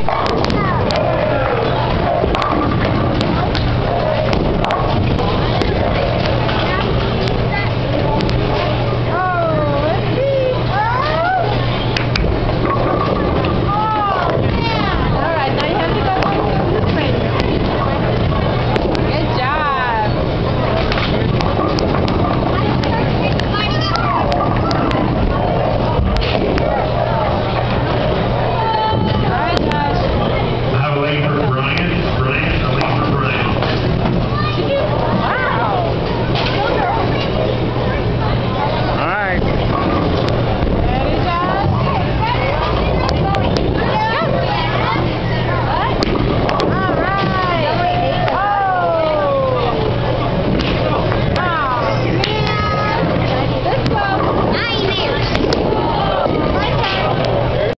you.